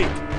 do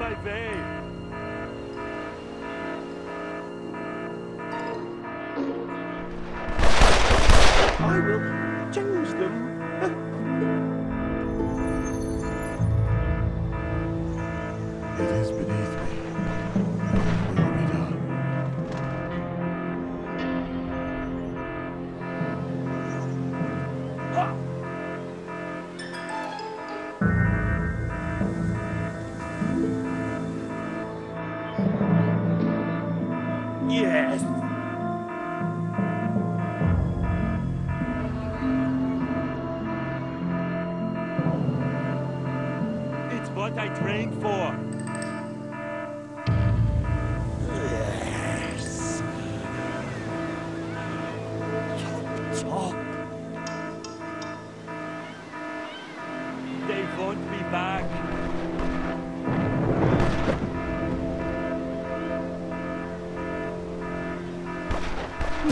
my way. I will change them.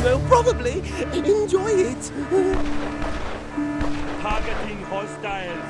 They'll probably enjoy it. Targeting hostiles.